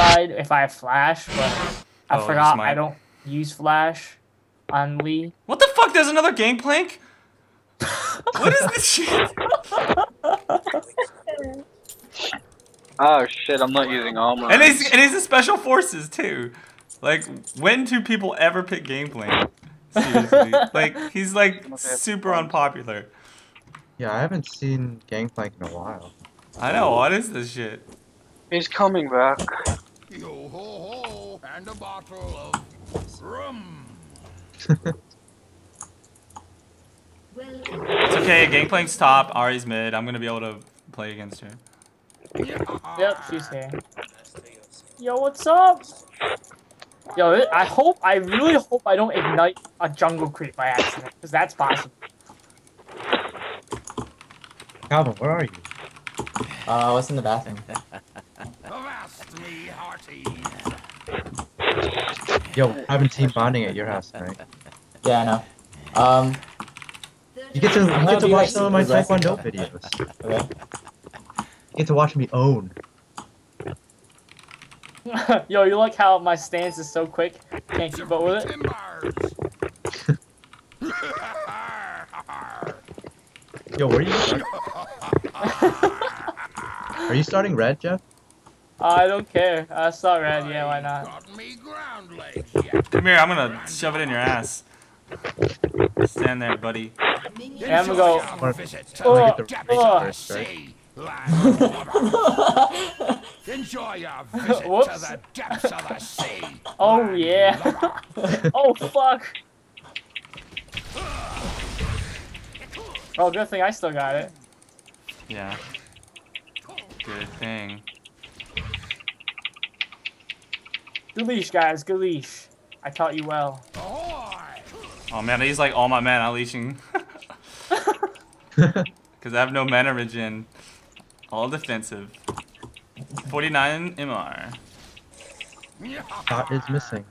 side if I have flash, but I Oh, forgot might. I don't use flash on Lee. What the fuck? There's another gangplank? what is this shit? Oh shit, I'm not using armor. And he's and he's in special forces too. Like, when do people ever pick gangplank? Seriously, like he's like super unpopular. Yeah, I haven't seen Gangplank in a while. I know. What is this shit? He's coming back. Yo ho ho, and a bottle of rum. It's okay. Gangplank's top. Ahri's mid. I'm gonna be able to play against her. Yep, she's here. Yo, what's up? Yo, I hope, I really hope I don't ignite a jungle creep by accident, because that's possible. Calvin, where are you? Uh, I was in the bathroom. Avast me, hearty. Yo, I haven't seen bonding at your house tonight. Yeah, I know. Um, You get to you get to watch some of my the rest of Taekwondo videos. okay. You get to watch me own. Yo, you like how my stance is so quick? Can't keep up with it? Timbers. Yo, where are you? are you starting red, Jeff? Uh, I don't care. Uh, I saw red, yeah, why not? Got me ground legs yet. Come here. I'm gonna shove it in your ass. Stand there, buddy. Yeah, I'm gonna go. Oh. Oh. Enjoy your visit to Oh, the get the depths oh. of the sea, land of water. Enjoy your visit to Whoops. the depths of the sea. Oh, land yeah. Oh, fuck. Oh, good thing I still got it. Yeah. Good thing. Good leash, guys, good leash. I taught you well. Oh man, he's like all my men unleashing. Because I have no mana regen. All defensive. 49 MR. Dot is missing.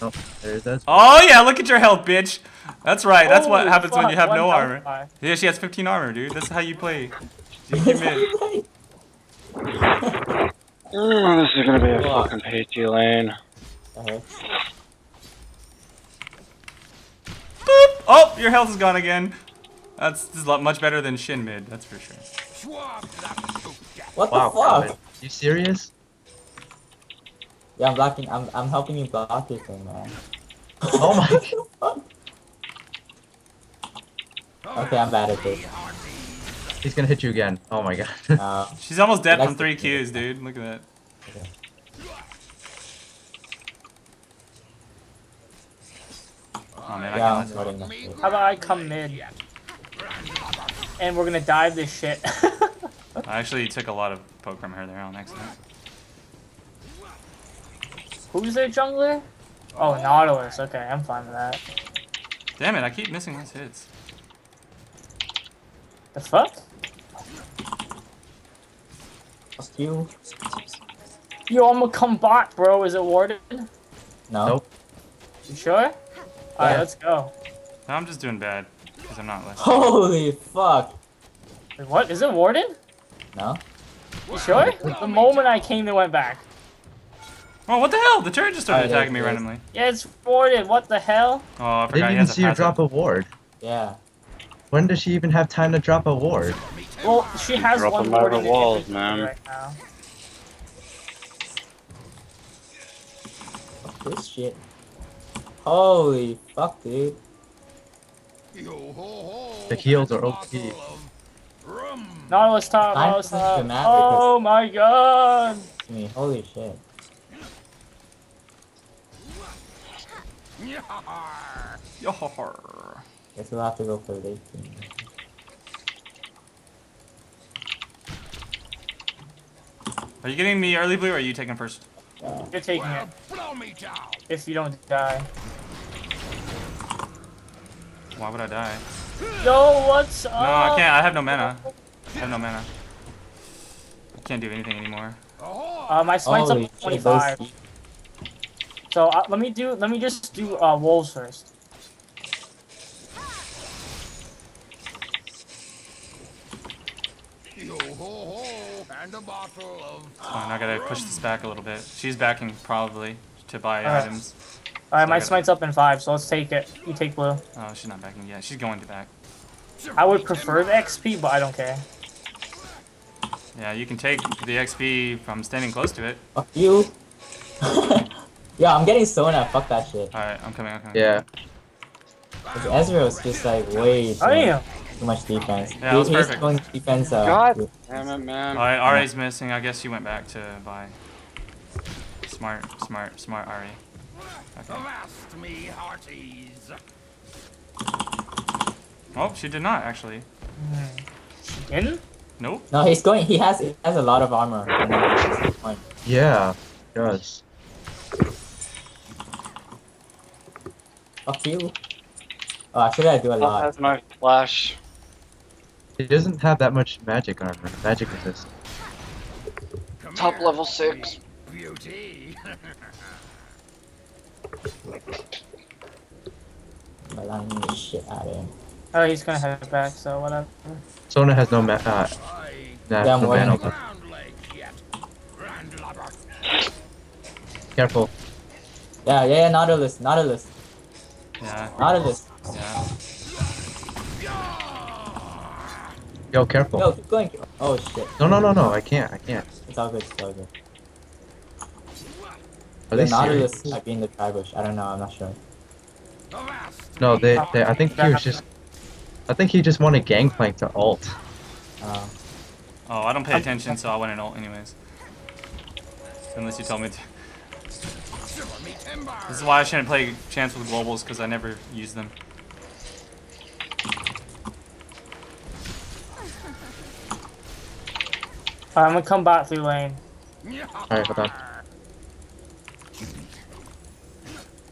Oh, there it is. Oh yeah, look at your health, bitch. That's right. That's what Holy happens when you fuck, have no armor. health. Yeah, she has 15 armor, dude. That's how you play. You keep mid. Mm, this is gonna be a Wow. fucking PT lane. Uh-huh. Boop. Oh, your health is gone again. That's this is a lot much better than Shin mid. That's for sure. Swab that poop death. What Wow, the fuck? Calvin. You serious? Yeah, I'm blocking. I'm I'm helping you block this thing, man. Oh my god. Okay, I'm bad at this. He's gonna hit you again. Oh my god. Uh, She's almost dead from three Qs, dude. Look at that. Okay. Oh man, yeah, I'm can't. starting that shit. How about I come mid? And we're gonna dive this shit. I actually took a lot of poke from her there on accident. Who's their jungler? Oh, Nautilus. Okay, I'm fine with that. Damn it, I keep missing those hits. The fuck? Fuck you. Yo, I'm gonna come back, bro. Is it warded? No. Nope. You sure? Alright, let's go. No, I'm just doing bad because I'm not listening. Holy fuck. Wait, what? Is it warded? No. You sure? The moment I came, they went back. Oh, what the hell? The turret just started Oh, yeah, attacking me randomly. Yeah, it's warded. What the hell? Oh, I forgot. I didn't he even has a see her passive. drop a ward. Yeah. When does she even have time to drop a ward? Well, she has Drop one ward over warded walls, man. right now. Fuck this shit. Holy fuck, dude. Yo ho ho. The heals are a OP. bottle of Rum. Nautilus top, I'm Nautilus top. Oh my god! I mean, holy shit. Yar. Yohor. Guess we'll have to go for late team. Are you getting me early blue or are you taking first? You're taking Well, it blow me down. if you don't die. Why would I die? Yo, what's up? No, I can't. I have no mana. I have no mana. I can't do anything anymore. Ahoy. Uh, my smite's Holy up to shit, 25. So uh, let me do. Let me just do uh, wolves first. Yo ho ho, and a bottle of. Fine, I gotta push this back a little bit. She's backing probably to buy Alright. items. Alright, my smite's up in five, so let's take it. You take blue. Oh, she's not backing yet. She's going to back. I would prefer the XP, but I don't care. Yeah, you can take the XP from standing close to it. Fuck you. yeah, I'm getting Sona. Fuck that shit. Alright, I'm coming, I'm coming. Yeah. 'Cause Ezreal's just like way too, Oh yeah. Too much defense. Yeah, that was perfect. going defense. Uh, God damn it, man. Alright, Ahri's missing. I guess she went back to buy. Smart, smart, smart Ahri. Okay. Avast me hearties. Oh, she did not actually. In? Nope. No, he's going. He has he has a lot of armor. and then that's the point. Yeah. It does. Fuck you. Oh, actually, I do a Top lot. has no flash. He doesn't have that much magic armor. Magic resist. Come Top here, level six. Beauty. But I'm the shit out of him. Oh, he's gonna head back, so whatever. Sona has no ma- uh, I nah, Yeah, I'm no working mana on it. left. round leg yet. Grand lubber. Careful. Yeah, yeah, yeah. Nautilus, Nautilus, Yeah, Nautilus. yeah. Yo, careful. Yo, keep going. Oh shit. No, no, no, no. I can't. I can't. It's all good. It's all good. Are they Nautilus serious? might be in the tribush. I don't know. I'm not sure. No, they, they. I think he was just. I think he just wanted Gangplank to alt. Uh, Oh, I don't pay attention, so I went in ult anyways. Unless you told me to. Shiver me timber. This is why I shouldn't play Chance with Globals, because I never use them. Alright, I'm gonna come back through lane. Alright, hold on.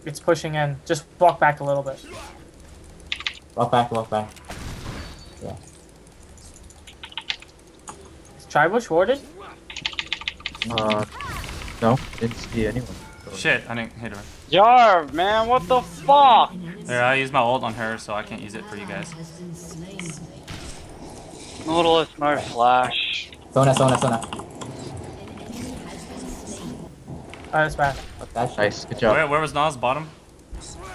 It's pushing in. Just walk back a little bit. walk back. Walk back. Yeah. Is Tribush warded? Uh, no, didn't see anyone. Shit, I didn't hit her. Yarv, man, what the fuck? There, I used my ult on her, so I can't use it for you guys. Nautilus, no flash. Sona, Sona, Sona. Alright, it's back. Fuck that shit. Nice, good job. Where, where was Nas? Bottom?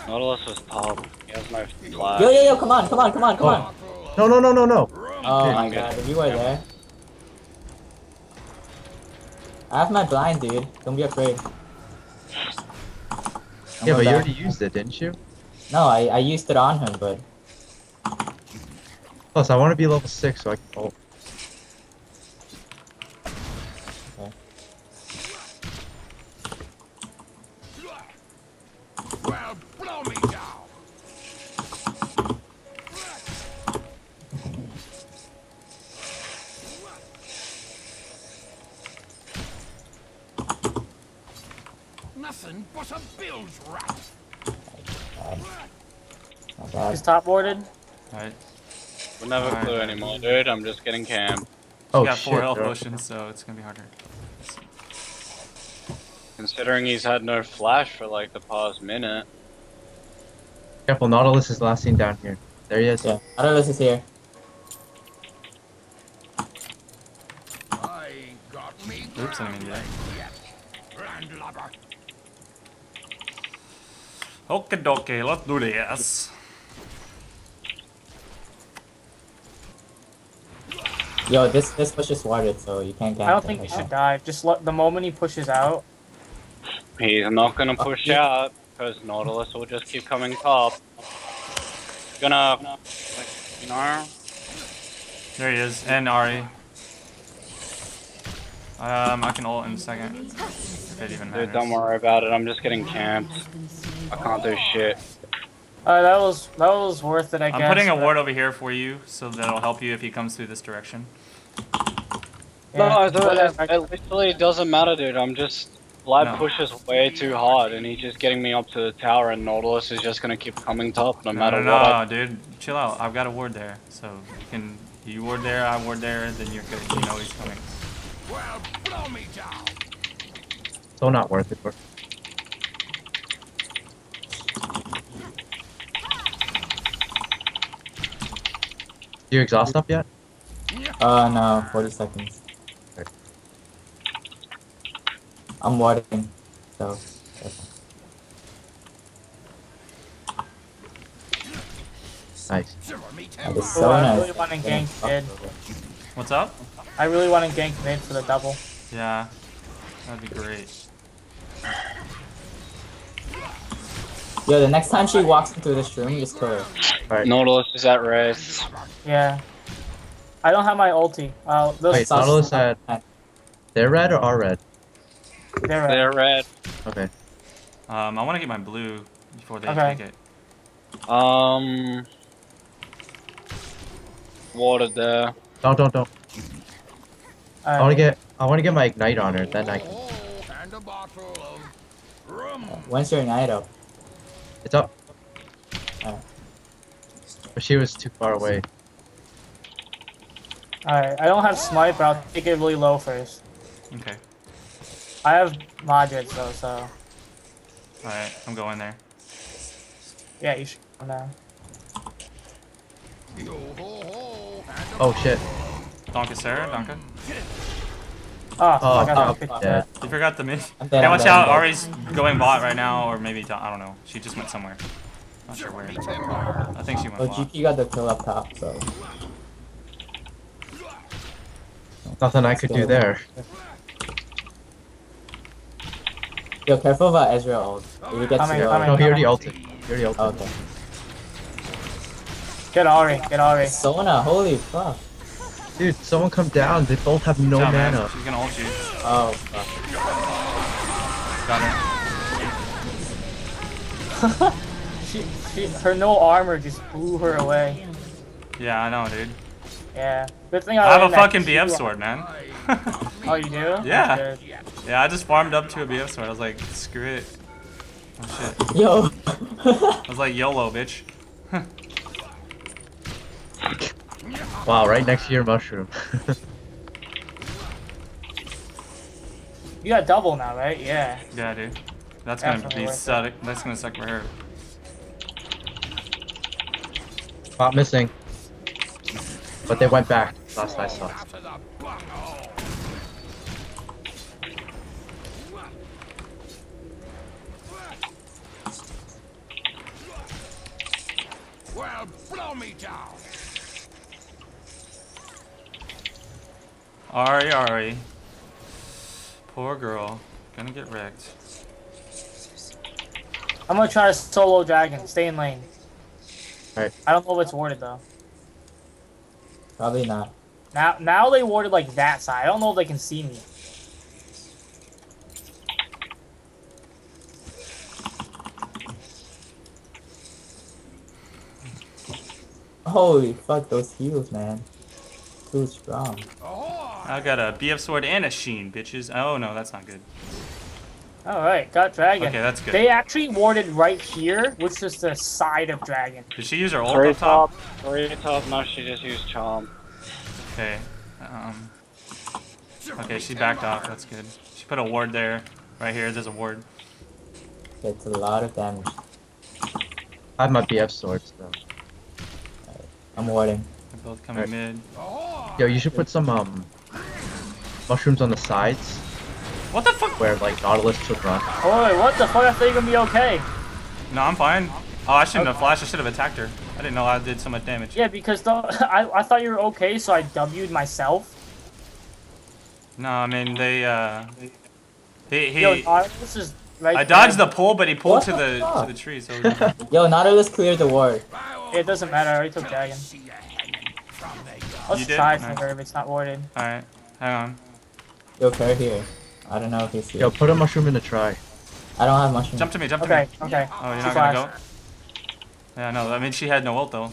Nautilus was top. He has no flash. Yo, yo, yo! Come on, come on, come on, come on. Oh. No, no, no, no, no. Oh my god, if you were there. I have my blind, dude. Don't be afraid. I'm Yeah, but going you already used it, didn't you? No, I, I used it on him, but Plus, I want to be level six so I can ult. Nothing but a bilge rat. not bad. He's top boarded. Alright. We'll never Alright. clue anymore, dude. I'm just getting camped. Oh He got shit. four health bro. potions, so it's gonna be harder. Considering he's had no flash for like the past minute. Careful, Nautilus is last seen down here. There he is. Yeah, Nautilus is here. I got me. Oops, I didn't mean to do that. Yet. Grand lubber. Okay, dokie, let's do this. Yo, this this push is warded, so you can't get I don't think he should die. Just let the moment he pushes out. He's not gonna push yeah. out because Nautilus will just keep coming top. Gonna, like, you know, There he is, and Ahri. Um, I can ult in a second. If it even matters. dude, don't worry about it. I'm just getting camped. I can't do shit. Uh, that was that was worth it, I guess. I'm putting a ward over here for you, so that'll help you if he comes through this direction. Yeah, no, it, whatever. it, it literally doesn't matter, dude. I'm just live No. pushes way too hard, and he's just getting me up to the tower, and Nautilus is just gonna keep coming top no No, matter no, what. no, I, dude, chill out. I've got a ward there, so you can. You ward there, I ward there, then you're good. You know he's coming. Well, blow me down. So not worth it. Bro. You exhaust up yet? Uh, no, 40 seconds. Okay. I'm warding, so. Nice. Shiver me I was so Oh, I nice. really want to gank mid. What's up? I really want to gank mid for the double. Yeah, that'd be great. Yo, the next time she walks into this room, just kill her. Alright. Nautilus is at race. Yeah. I don't have my ulti. Uh, those Wait, sus- Nautilus had. They're red or are red? They're red. They're red. Okay. Um, I want to get my blue before they Okay. take it. Um. Water there. Don't, don't, don't. I want to get. I want to get my ignite on her. Then I can. And a bottle of rum. When's your night up? It's up. Oh. But she was too far away. Alright, I don't have smite, but I'll take it really low first. Okay. I have Madrid though, so Alright, I'm going there. yeah, you should come down. Yo ho ho, and a Oh shit. Donka Sarah, Donka. Ah, oh, Oh, fuck, I oh, don't pick fuck. that. You forgot the mid. I'm dead, Hey, I'm watch dead, I'm out. dead. Ahri's going bot right now, or maybe, Don- I don't know. She just went somewhere. Not sure where. I think she went Oh, bot. GP got the kill up top, so. Nothing I could do there. Yo, careful about Ezreal ult. If you get Coming, to coming. No, he already ulted. He already ulted. Okay. Get Ahri, get Ahri. Sona, holy fuck. Dude, someone come down. They both have no Good job, man. mana. She's gonna ult you. Oh, fuck. Got her. She, she, her no armor just blew her away. Yeah, I know, dude. Yeah. Good thing I, I have a fucking Q- BF sword, man. Oh, you do? Yeah. Yeah, I just farmed up to a BF sword. I was like, screw it. Oh shit. Yo. I was like, YOLO, bitch. Wow, right next to your mushroom. You got double now, right? Yeah. Yeah, dude. That's gonna Definitely be worth it. suck. That's gonna suck for her. Spot missing. But they went back. Last I saw. after the bunghole. Well, blow me down. Ahri, Ahri. Poor girl. Gonna get wrecked. I'm gonna try to solo dragon. Stay in lane. Alright. I don't know if it's warded though. Probably not. Now, now they warded like that side. I don't know if they can see me. Holy fuck, those heals, man. Too strong. Oh. I got a BF sword and a sheen, bitches. Oh no, that's not good. All right, got dragon. Okay, that's good. They actually warded right here, which is the side of dragon. Did she use her ult Three up top? top. Three top. No, she just used charm. Okay. Um. Okay, she backed off. That's good. She put a ward there. Right here, there's a ward. That's a lot of damage. I have my BF swords though. I'm warding. They're both coming Alright. mid. Yo, you should put some um mushrooms on the sides What the fuck? where like Nautilus should run. Oh, what the fuck? I thought you were gonna be okay. No, I'm fine. Oh, I shouldn't have flashed. I should have attacked her. I didn't know I did so much damage. Yeah, because the, I, I thought you were okay, so I W'd myself. No, I mean they. uh He he. Yo, Nautilus is right I dodged the there. pull, but he pulled What to the the to the tree. So Yo, Nautilus cleared the ward. It doesn't matter. I already took dragon. See you hanging Let's try Nice. for her if it's not warded. all right, hang on. Yo, Kerr here. I don't know if he's here. Yo, put a mushroom in the try. I don't have mushroom. Jump to me. Jump to Okay, me. okay. okay. Oh, you're She not gonna go. Yeah, no. I mean, she had no ult though.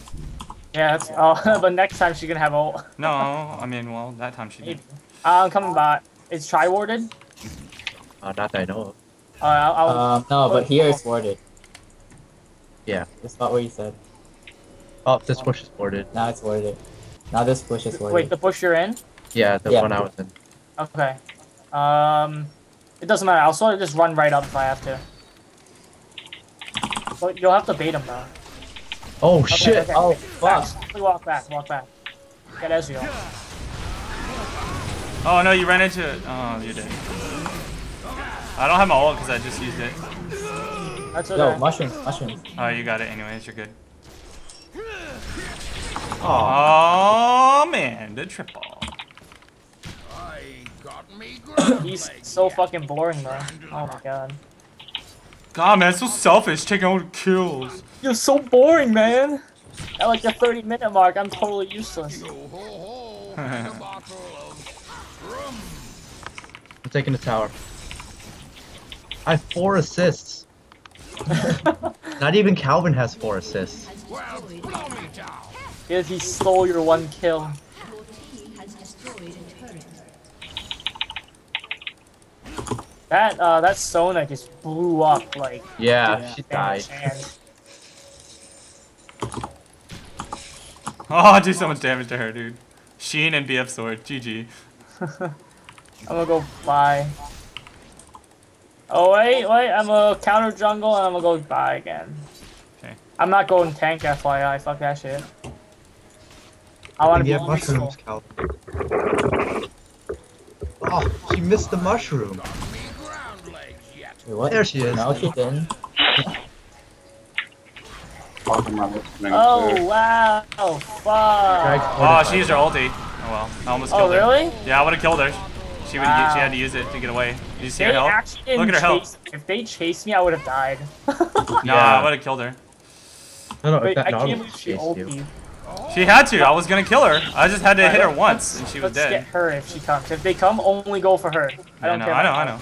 Yeah, that's. Oh, but next time she's gonna have ult. No, I mean, well, that time she did. Uh, I'm coming back. It's tri warded. Uh, not that I know of. Uh, I'll, I'll, Um, no, but here it's warded. Yeah. The not what you said. Oh, this bush is warded. Now it's warded. Now this bush is warded. wait, the bush you're in. Yeah, the Yeah. one I was in. Okay. Um, it doesn't matter. I'll sort of just run right up if I have to. But you'll have to bait him though. Oh Okay, shit! okay. Oh, fuck. Simply walk back. Walk back. Get Ezreal. Oh no, you ran into it. Oh, you did. I don't have my ult because I just used it. That's Yo, okay. mushrooms, mushrooms. Oh, you got it anyways. You're good. Oh, Oh man, the triple. I got me ground He's so fucking boring though. Oh my god. God, man, so selfish taking all the kills. You're so boring, man. At like the 30 minute mark, I'm totally useless. Yo ho ho, and a bottle of rum. I'm taking the tower. I have four assists. Not even Calvin has four assists. Well, blow me down. Because he stole your one kill. That uh, that Sona just blew up like. Yeah, didn't she stand a died. chance. Oh, do so much damage to her, dude. Sheen and BF sword. GG. I'm gonna go buy. Oh wait, wait! I'm gonna counter jungle and I'm gonna go buy again. Okay. I'm not going tank, FYI. Fuck that shit. I want to get mushrooms, Calvin. Oh, she missed the mushroom. Wait, what? There she is. No, she didn't. Oh wow! Oh fuck! Oh, she used her ulti. Oh well, I almost Oh killed her. really? Yeah, I would have killed her. She would. Wow. She had to use it to get away. Did you see They her health? Look at her health. If they chased me, I would have died. No, Yeah. I would have killed her. Wait, No, no, I that can't Nautilus believe she chased ulted. She had to. I was gonna kill her. I just had to hit her once, and she was Let's dead. get her if she comes. If they come, only go for her. I I don't know. care. I know. I know.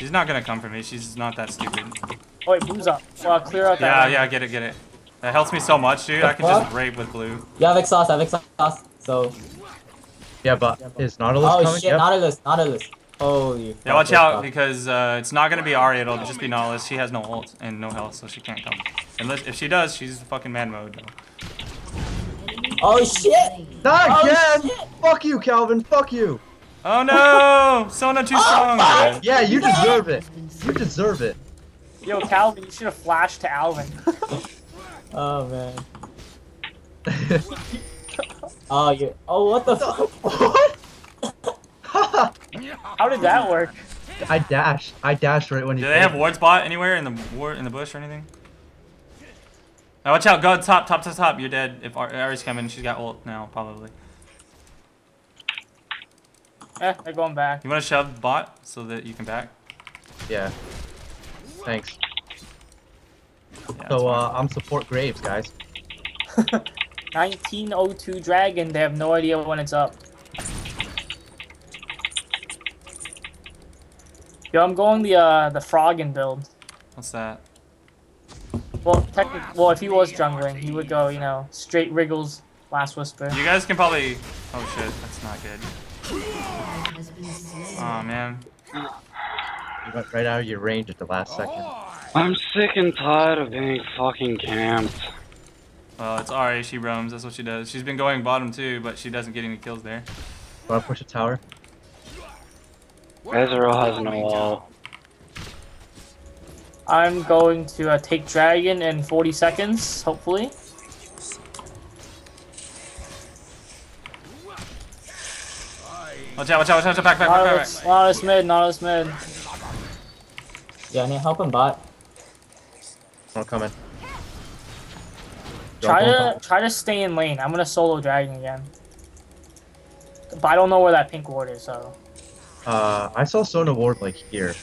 She's not gonna come for me. She's not that stupid. Oh, wait, blue's up. Well, clear out Yeah, that. yeah, yeah, get it, get it. That helps me so much, dude. I can just rape with blue. You have exhaust, I have exhaust. So. Yeah, but is Nautilus Oh coming? shit, Yep. Nautilus, Nautilus. Holy. Yeah, watch out stuff. because uh, it's not gonna be Ahri. It'll just be Nautilus. She has no ult and no health, so she can't come. Unless if she does, she's fucking man mode. Though. Oh shit! Not Oh, again! shit. Fuck you, Calvin. Fuck you. Oh no! Sona too strong. dude. Yeah, you deserve it. You deserve it. Yo, Calvin, you should have flashed to Alvin. Oh man. Oh you. Oh what the fuck? what? How did that work? I dashed. I dashed right when he. Do they have hit. ward spot anywhere in the ward in the bush or anything? Now watch out! Go top, top, top, top. You're dead. If Ar- Ahri's coming, she's got ult now probably. Eh, they're going back. You want to shove bot so that you can back? Yeah. Thanks. Yeah, So uh, I'm support Graves, guys. 1902 Dragon, they have no idea when it's up. Yo, I'm going the uh the Froggen build. What's that? Well, technically, well, if he was jungling, he would go, you know, straight Wriggles, Last Whisper. You guys can probably. Oh shit, that's not good. Oh man. You went right out of your range at the last second. I'm sick and tired of being fucking camped. Well, it's Ahri. She roams. That's what she does. She's been going bottom too, but she doesn't get any kills there. Wanna push a tower? Ezreal has no wall. I'm going to uh, take Dragon in 40 seconds, hopefully. Watch out! Watch out! Watch out! Back! Back! Back! Back! Nautilus, back. Nautilus mid, Nautilus mid. Yeah, I need help him bot. I'm coming. Try Jump to on. try to stay in lane. I'm gonna solo Dragon again. But I don't know where that pink ward is, so. Uh, I saw Sona Ward like here.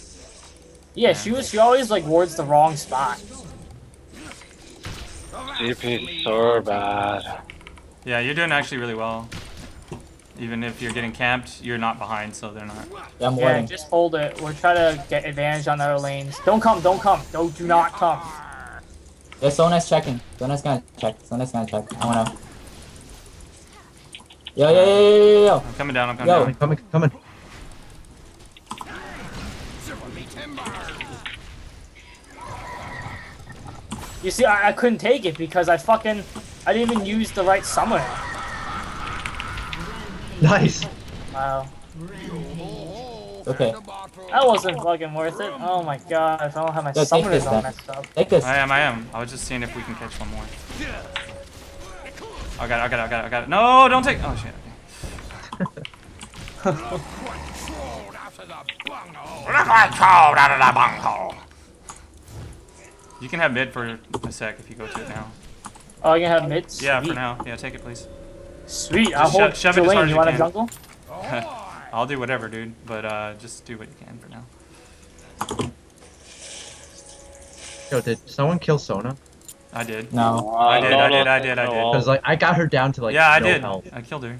Yeah, she was. She always like wards the wrong spot. GP's so bad. Yeah, you're doing actually really well. Even if you're getting camped, you're not behind, so they're not. Yeah, I'm Yeah, waiting. just hold it. We're trying to get advantage on other lanes. Don't come, don't come. Don't, do not come. Yeah, Sona's checking. Sona's gonna check. Sona's gonna check. I wanna. Yo, yo, yo, yo, yo, yo. I'm coming down. I'm coming Yo. down. Coming, coming, coming. Zipper me timber. You see, I, I couldn't take it because I fucking, I didn't even use the right summoner. Nice. Wow, Okay. And a bottle that wasn't fucking worth it. Oh my god, I don't have my Yo, summoners this all then. messed up. Take this. I am. I am. I was just seeing if we can catch one more. I got it. I got it. I got it. I got it. No! Don't take. Oh shit. Okay. Crawled out of the bunghole. Look like crawled out of the bunghole. You can have mid for a sec if you go to it now. Oh, you can have mids? Yeah, for now. Yeah, take it, please. Sweet. I Just sho- hold shove it as hard Jolene, as you you want a can. jungle? I'll do whatever, dude. But uh, just do what you can for now. Yo, did someone kill Sona? I did. No. I did, I did, I did, I did. Because like I got her down to like yeah, I no did. health. I killed her.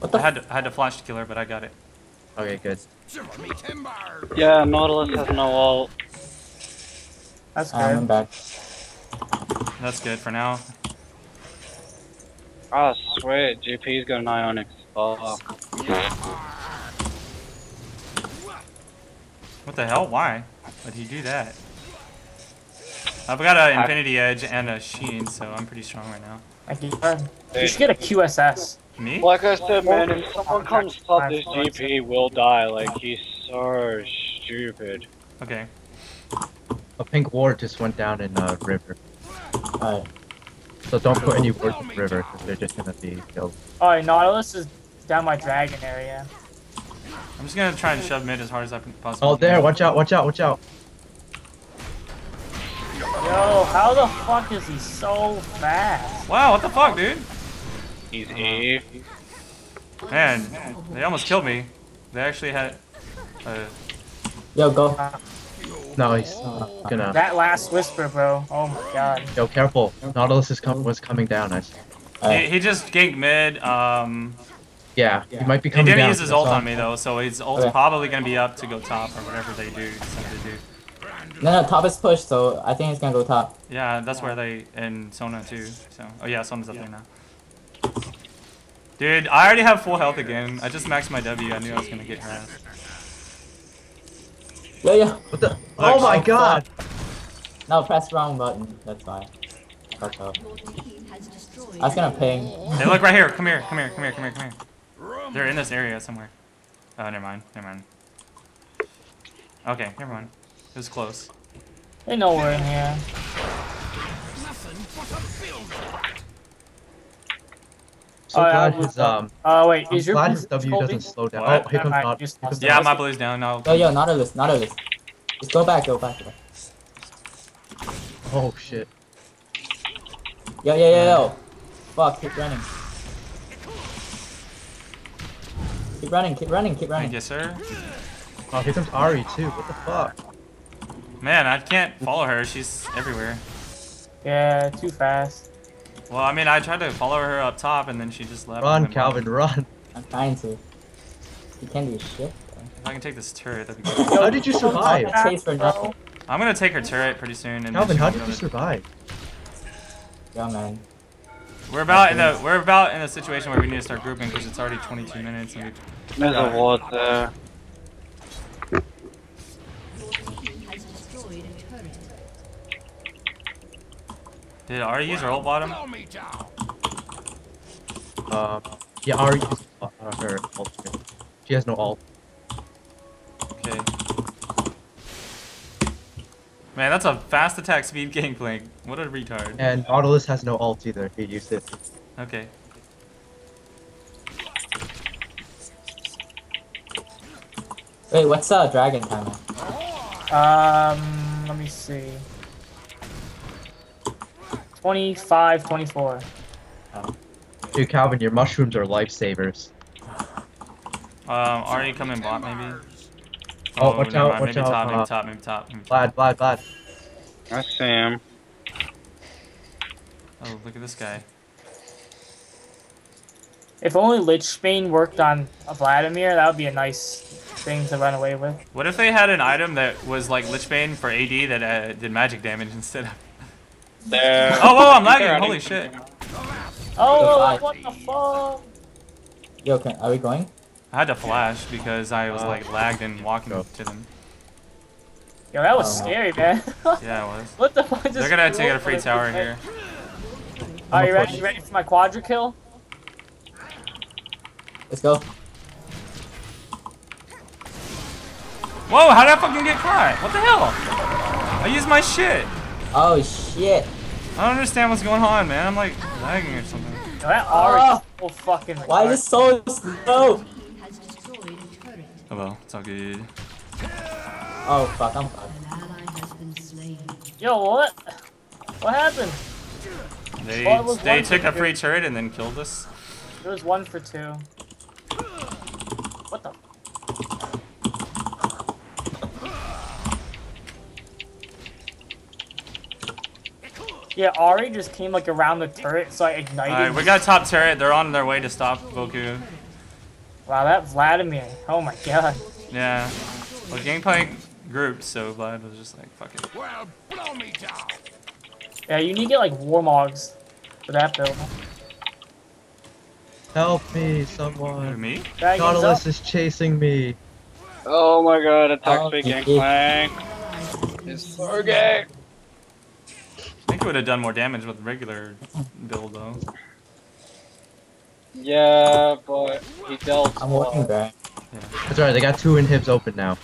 What the I had to, I had to flash to kill her, but I got it. Okay, good. Shiver me timbers. Yeah, Nautilus has no ult. That's f- I'm good. back. That's good for now. Oh, sweet. GP's got an Ionic. Oh, What the hell? Why? Would he do that? I've got an Infinity Edge and a Sheen, so I'm pretty strong right now. I keep. You should get a QSS. Me? Like I said, man, if someone comes top this GP will die. Like, he's so stupid. Okay. A pink ward just went down in uh, river. Alright. So don't put any wards in the river because they're just gonna be killed. Alright, Nautilus is down my dragon area. I'm just gonna try and shove mid as hard as I can possibly Oh, there! can. Watch out! Watch out! Watch out! Yo, how the fuck is he so fast? Wow, what the fuck, dude? He's E. Man, they almost killed me. They actually had. Uh, Yo, go. No, he's uh, gonna. That last whisper, bro. Oh my god. Yo, careful! Nautilus is com was coming down. I see. he, he just ganked mid. Um, Yeah, he might be coming down. he didn't down. use his ult on me though, so his ult's Okay. probably gonna be up to go top or whatever they do. decide to do. No, no, top is pushed, so I think he's gonna go top. Yeah, that's where they and Sona too. So, oh yeah, Sona's up there now. Dude, I already have full health again. I just maxed my W. I knew I was gonna get harassed. Yo, yeah. What the? Oh my oh, god! No, press wrong button. That's fine. Fuck up. I was gonna ping. Hey, look right here. Come here. Come here. Come here. Come here. Come here. They're in this area somewhere. Oh, never mind. Never mind. Okay, never mind. It was close. They know we're in here. Nothing but a builder. So Oh, glad his um. Uh, wait, I'm is your glad his W holding- doesn't slow down. What? Oh, here comes Never not. just- comes Yeah, my blue's down now. Yo, yo, Nautilus, Nautilus. Just go back, go back. Go back. Oh shit! Yo, yo, yo, yo. Fuck, keep running. Keep running, keep running, keep running. Thank you, sir. Oh, here comes Ahri too. What the fuck? Man, I can't follow her. She's everywhere. Yeah, too fast. Well, I mean, I tried to follow her up top, and then she just left. Run, Calvin, run! I'm trying to. You can't do shit. bro. If I can take this turret, that'd be good. How did you survive? Chase for nothing. I'm gonna take her turret pretty soon. And Calvin, how did you survive? Yeah, man. We're about in a we're about in a situation where we need to start grouping because it's already 22 minutes and we. There's a ward there. Did Ahri use her ult bottom? Blow me down. Um, yeah, Ahri used uh, her ult. She has no ult. Okay. Man, that's a fast attack speed gangplank. What a retard. And Nautilus has no ult either. He used it. Okay. Wait, what's uh dragon timer? Um, let me see. 25, 24. Dude, Calvin, your mushrooms are lifesavers. Um, Ahri coming bot maybe. Oh, watch out, mind. watch maybe out, top, maybe uh, top, maybe top, maybe top. Vlad, Vlad, Vlad. I see him. Oh, look at this guy. If only Lich Bane worked on a Vladimir, that would be a nice thing to run away with. What if they had an item that was like Lichbane for AD that uh, did magic damage instead of? There. Oh, whoa, I'm They're lagging! Holy shit! Oh, what the fuck? Yo, can, are we going? I had to flash because I was Uh, like lagged and walking go. to them. Yo, that was Oh. scary, man. Yeah, it was. what the fuck? just They're gonna flew take a free tower thing? here. Are you ready? You ready for my quadra kill? Let's go. Whoa! How did I fucking get caught? What the hell? I used my shit. Oh shit. I don't understand what's going on, man. I'm like lagging or something. Yo, that R is so fucking Why is it so slow? Oh well, it's all good. Oh fuck, I'm fucked. An ally has been slain. Yo, what? What happened? They Well, they took a free turret and then killed us. It was one for two. Yeah, Ahri just came like around the turret, so I ignited. Alright, we got top turret. They're on their way to stop Goku. Wow, that Vladimir. Oh my god. Yeah. Well, Gangplank grouped, so Vlad was just like, fuck it. Well, blow me down. Yeah, you need to get like Warmogs for that build. Help me, someone. me? Nautilus is chasing me. Oh my god, attack Oh, big. Gangplank. It's so gay. I think it would have done more damage with regular build though. Yeah, but he dealt. I'm working well. Baron. That's right, they got two inhibs open now.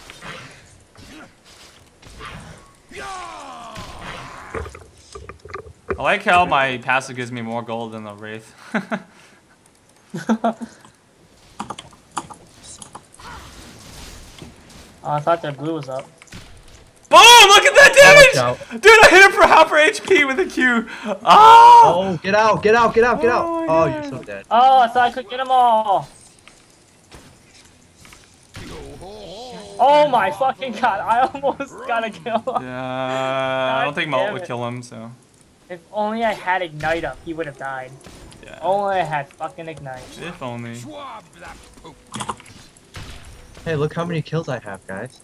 I like how my passive gives me more gold than the Wraith. Oh, I thought their blue was up. Boom! Dude, I hit him for half her HP with a Q. Oh! Oh, get out, get out, get out, get out. Oh my Oh, God. you're so dead. Oh, I thought I could get them all. Oh my fucking god! I almost got a kill. Yeah, I don't think Molt damn would kill him, so. If only I had ignite up, he would have died. Yeah. Only I had fucking ignite. If only. Swab that poop. Hey, look how many kills I have, guys.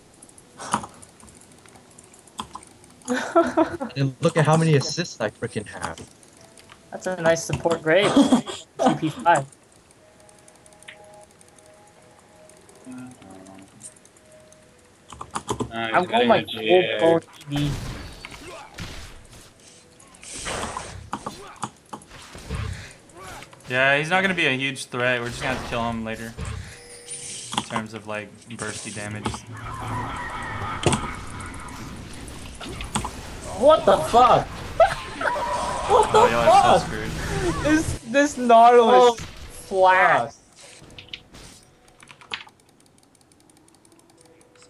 And look at how many assists I freaking have. That's a nice support grade. TP5. Uh, I'm going like getting full a. Yeah, he's not gonna be a huge threat. We're just gonna have to kill him later. In terms of like bursty damage. What the fuck? what the Oh, y'all so fuck? This this Nautilus Oh, flat.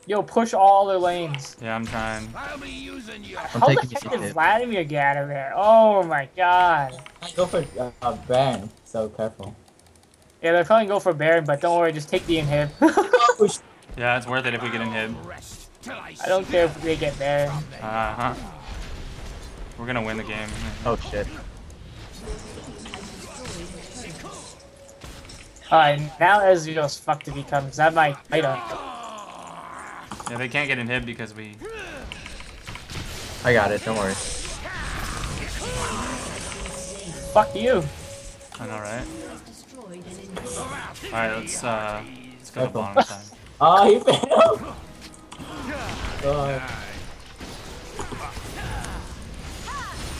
Yo, push all their lanes. Yeah, I'm trying. I'll be using you. I'm How the taking heck did. Vladimir get out of there? Oh my god. I go for uh, uh, Baron, so careful. Yeah, they're probably go for Baron, but don't worry, just take the inhib. Yeah, it's worth it if we get inhib. I, I don't care if they get Baron. Uh huh. We're gonna win the game. Oh shit. Alright, now Ezreal's fucked if he comes. That might item. Yeah, they can't get inhib because we. I got it, don't worry. Fuck you. I know, right? Destroyed an enemy. Alright, let's uh, let's go to Careful. bottom side. Oh, he failed. God.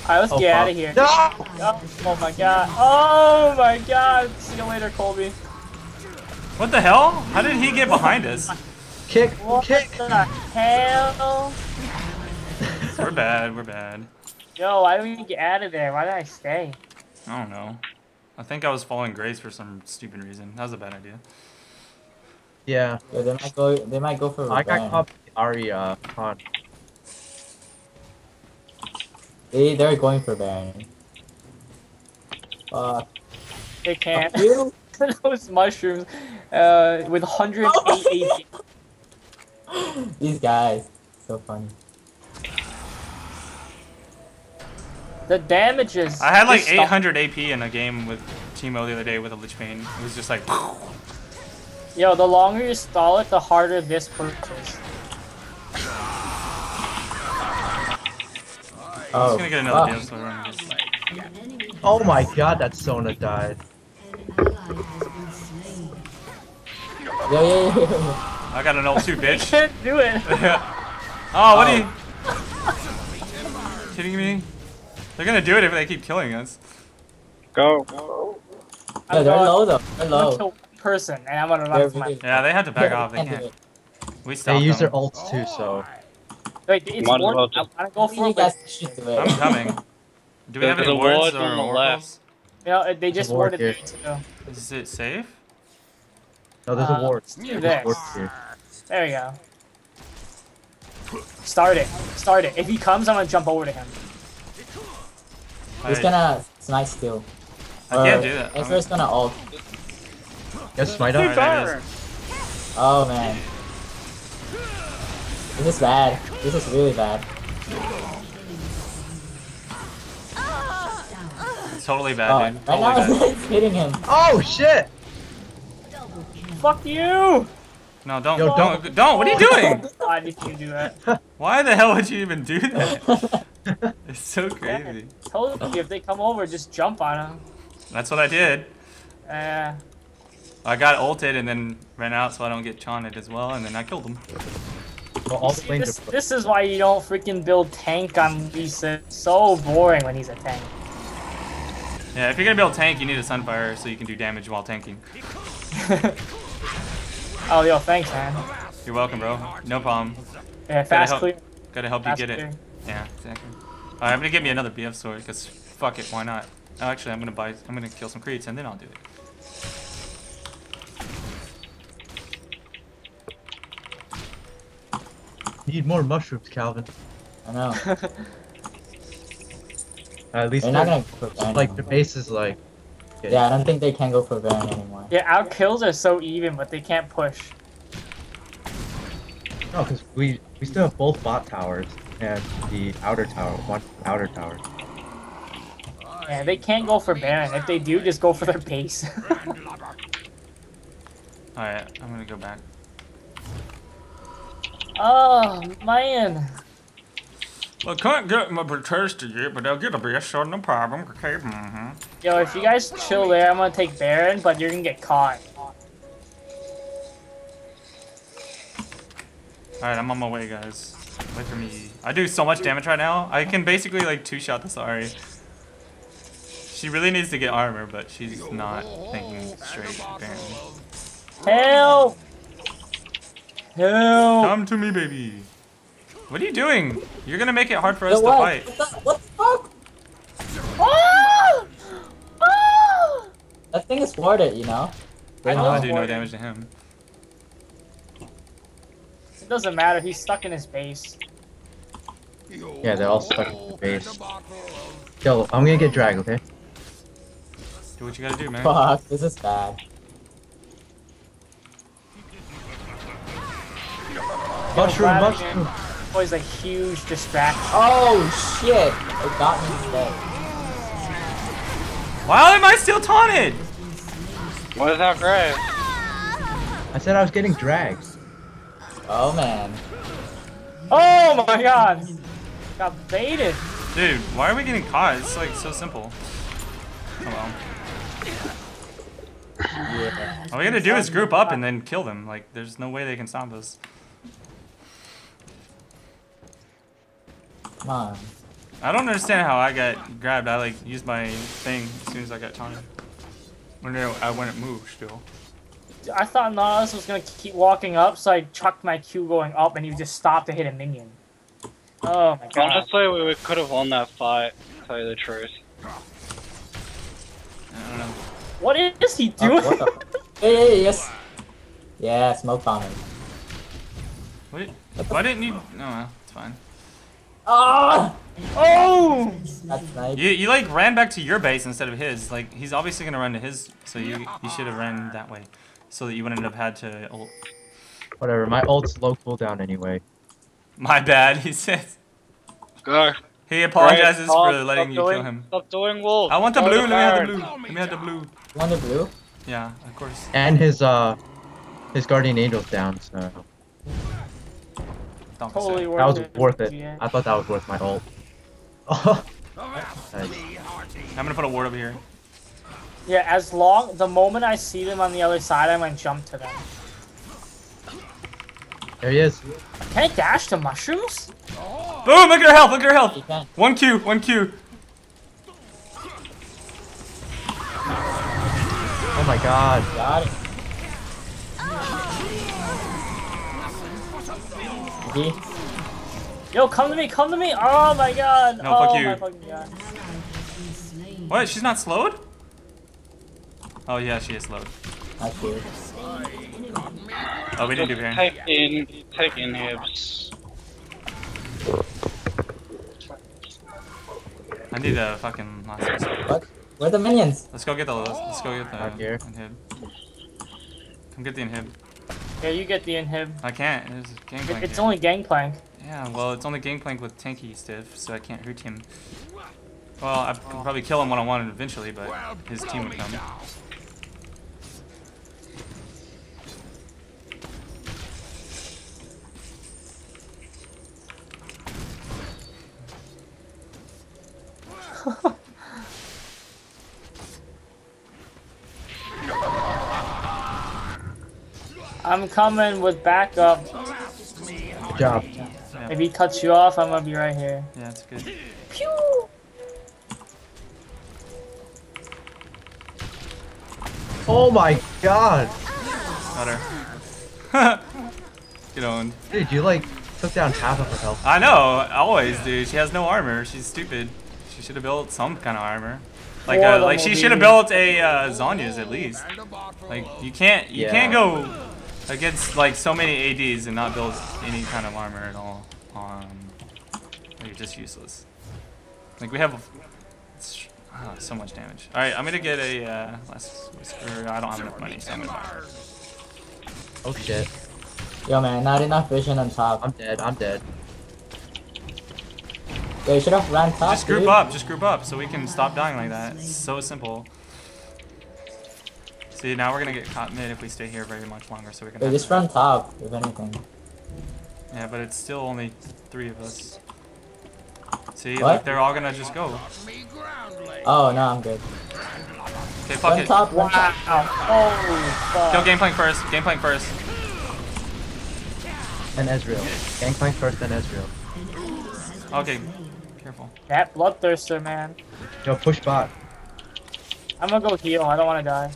Alright, let's Oh, get out of here. No! Oh, oh my god. Oh my god. See you later, Colby. What the hell? How did he get behind us? Kick, What kick! the hell? We're bad. We're bad. Yo, why didn't we get out of there? Why did I stay? I don't know. I think I was following Grace for some stupid reason. That was a bad idea. Yeah, Yeah, they might go. They might go for I got caught by Ahri, uh, con. They they're going for Baron. Fuck They can't. you. Those mushrooms uh, with 108 AP. These guys, so funny. The damages. I had like 800 AP in a game with Teemo the other day with a Lich Bane. It was just like. Yo, the longer you stall it, the harder this purchase. I'm Oh, just gonna get another fuck. deal so everyone gets- An enemy Oh my god, that Sona died. an ally has. Yeah, yeah, yeah, yeah. I got an ult too, bitch. can't do it. oh, what are you. Oh. kidding me? They're gonna do it if they keep killing us. Go. Go. Yeah, I'm they're low though. They're I'm gonna low. kill one person, and I'm gonna run for my. really- Yeah, they have to back Yeah, off. They can't. it. We They stopped use their them. ults too, so. Wait, it's Might as one. well I just- wanna go for You it. but- should do it. I'm coming. Do we have There's any wards or on the oracles? You know, they just Ward warded here. me too. Is it safe? No, there's a Uh, ward. let's do There's this. here. There we go. Start it. Start it. If he comes, I'm gonna jump over to him. He's I- gonna snipe steal. I can't do that. He's first gonna ult. Yes, my Alright, up. there it is. Oh man. This is bad. This is really bad. It's totally Oh, bad, right dude. now Totally bad. it's hitting him. Oh shit! Fuck you! No, don't, Yo, don't, don't. What are you doing? Why did you do that? Why the hell would you even do that? It's so crazy. Told you if they come over, just jump on them. That's what I did. Uh, I got ulted and then ran out so I don't get chaunted as well, and then I killed him. Well, all see, lanes this, this is why you don't freaking build tank on Lisa. It's so boring when he's a tank. Yeah, if you're gonna build tank, you need a Sunfire so you can do damage while tanking. Oh, yo, thanks, man. You're welcome, bro. No problem. Yeah, fast help. clear. Gotta help you Fast get it. Yeah, exactly. Alright, I'm gonna get me another BF sword, because fuck it, why not? Oh, actually, I'm gonna buy, I'm gonna kill some creeps and then I'll do it. Need more mushrooms, Calvin. I know. at least They're not they're- gonna go like the anymore. base is like. Yeah, I don't think they can go for Baron anymore. Yeah, our kills are so even, but they can't push. No, because we we still have both bot towers and the outer tower, one outer tower. Yeah, they can't go for Baron. If they do, just go for their base. Alright, I'm gonna go back. Oh, man. I can't get my Bethesda yet, but I'll get a BF sword, no problem. Okay, mm-hmm. Yo, if you guys chill there, I'm gonna take Baron, but you're gonna get caught. Alright, I'm on my way, guys. Wait for me. I do so much damage right now. I can basically like two-shot the Sari. She really needs to get armor, but she's not thinking straight, apparently. Help! Help! Come to me, baby. What are you doing? You're gonna make it hard for Yo, us to fight. What the, what the fuck? Ah! Ah! That thing is warded, you know? I I know don't it's do no damage to him. It doesn't matter, he's stuck in his base. Yeah, they're all stuck in the base. Yo, I'm gonna get dragged, okay? Do what you gotta do, man. Fuck, this is bad. Mushroom, Vlad mushroom. again. Boy's a huge distraction. Oh shit! It got me instead. Why am I still taunted? What is that grave? I said I was getting dragged. Oh man. Oh my god! Got baited. Dude, why are we getting caught? It's like so simple. Oh well. Yeah. All we gotta do is group up and then kill them. Like, there's no way they can stop us. Come on. I don't understand how I got grabbed. I like used my thing as soon as I got taunted. When I when it moved still. I thought Nautilus was gonna keep walking up, so I chucked my Q going up, and he just stopped to hit a minion. Oh my god. Honestly, we, we could have won that fight, to tell you the truth. I don't know. What is he Oh, doing? what the? Hey, hey, yes. Yeah, smoke bombing. Wait, why didn't you? No, well, it's fine. Ah! oh! That's nice. You you like ran back to your base instead of his. Like he's obviously gonna run to his, so you you should have ran that way, so that you wouldn't have had to. Ult. Whatever, my ult's low cooldown anyway. My bad. He says Go. he apologizes Stop- for letting stop you kill him. Stop doing wolf. I want the Go blue. to Let me have the blue. Let me have the blue. You want the blue? Yeah, of course. And his uh his guardian angel's down, so Don't Totally say. worth that was it. worth it. Yeah. I thought that was worth my ult. Oh, nice. I'm gonna put a ward over here. Yeah, as long the moment I see them on the other side, I'm gonna jump to them. There he is. Can I dash to mushrooms? Boom! Look at her health. Look at her health. One Q. One Q. Oh my god. Got it. GG. Yo, come to me, come to me! Oh my god! No, oh fuck you. my fucking god. Ally has been slain. What? She's not slowed? Oh yeah, she is slowed. That's good. Oh, we didn't do Baron. Take in, take inhibs. I need a fucking last. What? Where are the minions? Let's go get the let's go get the Out here. inhib. Come get the inhib. Yeah, you get the inhib. I can't. There's gangplank. It, it's here. only gangplank. Yeah, well, it's only gangplank with tanky stiff, so I can't hurt him. Well, I could probably kill him one on one eventually, but his team would me come. I'm coming with backup. Good job. If he cuts you off, I'm gonna be right here. Yeah, it's good. Pew! Oh my god! Got her. Get owned. Dude, you like took down half of her health. I know, always, dude. She has no armor. She's stupid. She should have built some kind of armor. Like, Four uh, like she should have built a uh, Zhonya's at least. And a bottle. Like, you can't, you Yeah. can't go against like so many ADs and not build any kind of armor at all. On, you're just useless. Like we have it's, ah, so much damage. All right, I'm gonna get a uh, last whisper. I don't have enough money, so I'm gonna buy. it. Oh shit. Yo man, not enough vision on top. I'm dead. I'm dead. Yo, you should have ran top, Just group dude. up, just group up, so we can stop dying like that. It's so simple. See, now we're gonna get caught mid if we stay here very much longer, so we can. Yo, have just to- run top, if anything. Yeah, but it's still only three of us. See, What? like they're all gonna just go. Oh, no, I'm good. Okay, fuck Run it. top, run Wow. top. Holy fuck. Kill Gangplank first. Gangplank first. And Ezreal. Gangplank first, then Ezreal. Okay, careful. That bloodthirster, man. Yo, push bot. I'm gonna go heal. I don't wanna die.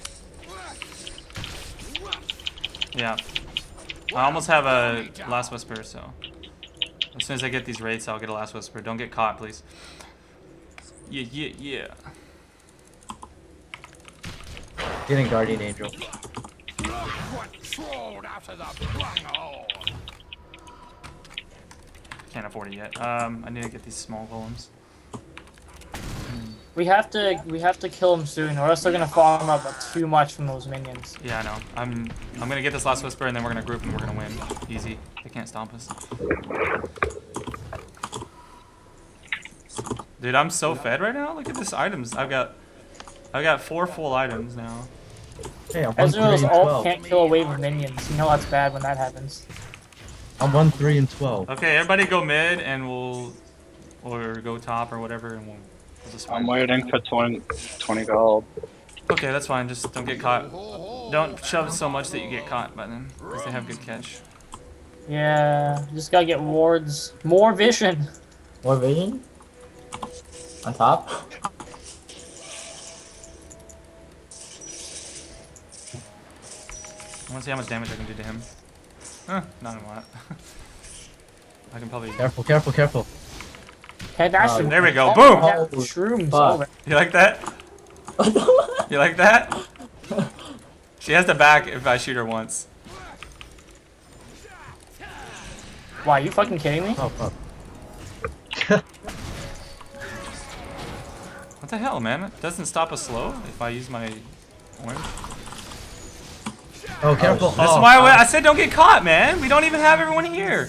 Yeah. I almost have a last whisper, so as soon as I get these wraiths, I'll get a last whisper. Don't get caught, please. Yeah, yeah, yeah. Getting Guardian Angel. Look what crawled out of the bunghole. Can't afford it yet. Um, I need to get these small golems. We have to we have to kill him soon, or else they're gonna farm up too much from those minions. Yeah, I know. I'm I'm gonna get this last whisper, and then we're gonna group, and we're gonna win. Easy. They can't stomp us. Dude, I'm so fed right now. Look at this items. I've got I've got four full items now. Hey, I'm 1 3 Ezreal's and ult 12. can't kill a wave of minions. You know that's bad when that happens. I'm 1 3 and 12. Okay, everybody go mid, and we'll or go top or whatever, and we'll, we'll just I'm waiting for 20, 20 gold. Okay, that's fine. Just don't get caught. Don't shove so much that you get caught by them, because they have good catch. Yeah, just gotta get wards. More vision. More vision? On top? I want to see how much damage I can do to him. Huh, not a lot. I can probably. Careful, careful, careful. Okay, that's Oh, There we go. Oh, Boom! Shrooms. Over. You like that? You like that? She has to back if I shoot her once. Why, are you fucking kidding me? Oh, fuck. What the hell, man? It doesn't stop us slow if I use my orange. Oh, careful. That's oh, why oh. I, I said don't get caught, man. We don't even have everyone here.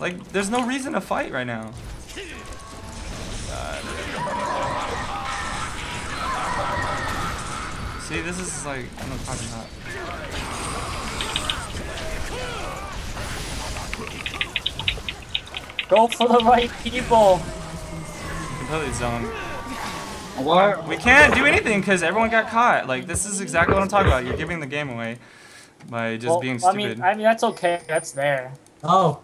Like, there's no reason to fight right now. See, this is like, I'm not talking about. Go for the right people. Completely zoned. What? We can't do anything because everyone got caught. Like, this is exactly what I'm talking about. You're giving the game away by just Well, being I stupid. mean, I mean that's okay. That's there. Oh.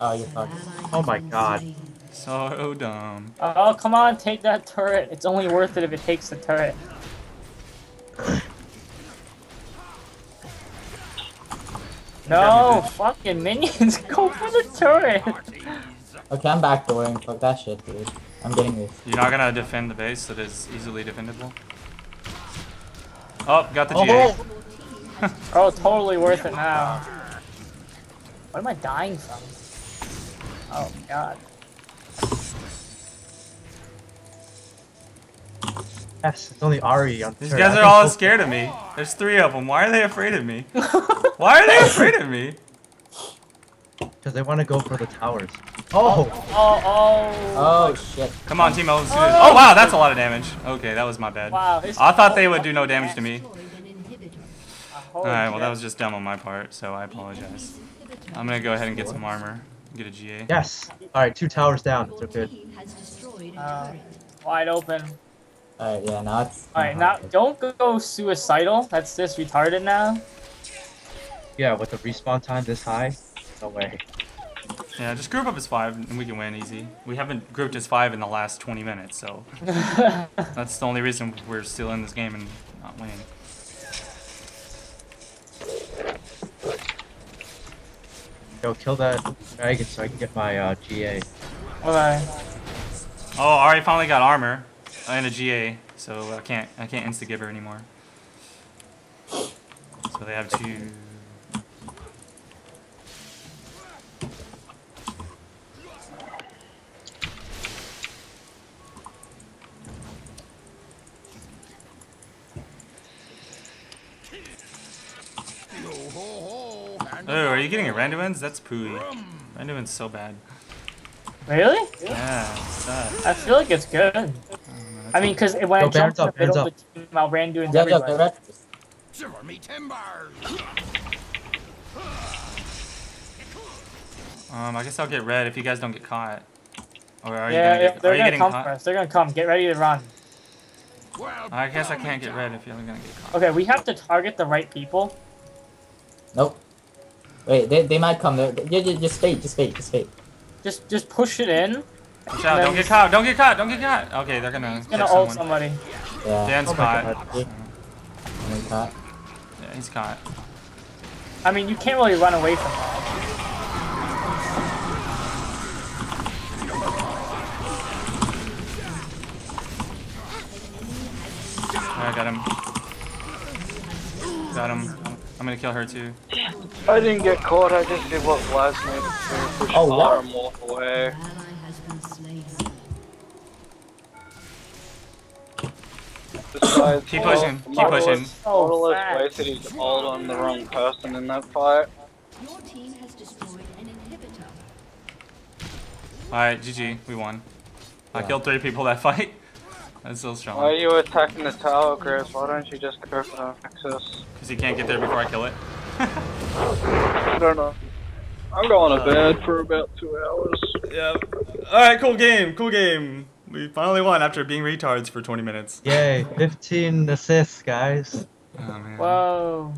Oh, you fucked. Oh my god. So dumb. Oh, come on, take that turret. It's only worth it if it takes the turret. No, fucking minions, go for the turret. Okay, I'm backdooring. Fuck that shit, dude. I'm getting this. You're not gonna defend the base that is easily defendable. Oh, got the GA. Oh, Oh, totally worth it now. What am I dying from? Oh god. Yes, it's only Ahri on These turret. guys are all scared of me. There's three of them. Why are they afraid of me? Why are they afraid of me? Because they want to go for the towers. Oh! Oh, oh. Oh shit. Come on, Teemo. Let's do this. Oh, wow, that's a lot of damage. Okay, that was my bad. Wow. I thought they would do no damage to me. Destroyed an inhibitor. Holy Alright, well, that was just dumb on my part, so I apologize. I'm gonna go ahead and get some armor. Get a GA. Yes! Alright, two towers down. Your So good. team has destroyed a Uh, wide open. Alright, yeah, now it's. Alright, now don't go suicidal. That's just retarded now. Yeah, with the respawn time this high? No way. Yeah, just group up as five and we can win easy. We haven't grouped as five in the last 20 minutes, so that's the only reason we're still in this game and not winning. Yo, kill that dragon so I can get my uh, GA. Okay. Oh, Ahri finally got armor and a GA, so I can't I can't insta give her anymore. So they have two. Yo ho ho. And Oh, are you getting a Randuin's? That's pooey. Randuin's so bad. Really? Yeah, it's sad. I feel like it's good. Mm. I mean, because when Yo, I Baron's jumped in the up, middle of the team, I'll ran doing Yeah, yeah, everybody. shiver me timbers. Um, I guess I'll get red if you guys don't get caught. Or are you Yeah, gonna yeah, get, they're are gonna getting come for us. They're gonna come. Get ready to run. Well, I guess I can't get red if you're gonna get caught. Okay, we have to target the right people. Nope. Wait, they, they might come. They're, yeah, yeah, just wait, just wait, just wait. Just just push it in. Watch out, don't get caught, don't get caught, don't get caught! Okay, they're gonna Gonna catch ult someone. somebody. Yeah. Dan's Oh my caught. god. Okay. And. Yeah, he's caught. I mean, you can't really run away from that. I got him. Got him. I'm gonna kill her too. I didn't get caught, I just did what Vlad needed to push Oh, what? walk away. Besides, Keep pushing, keep Model pushing. is- Oh, Model is fat. wasted his ult on the wrong person in that fight. Your team has destroyed an inhibitor. Alright, GG, we won. I killed three people that fight. That's still strong. Why are you attacking the tower, Chris? Why don't you just go for access? Because he can't get there before I kill it. I don't know. I'm going to bed for about two hours. Yeah. Alright, cool game, cool game. We finally won after being retards for 20 minutes. Yay, 15 assists, guys. Oh man. Whoa.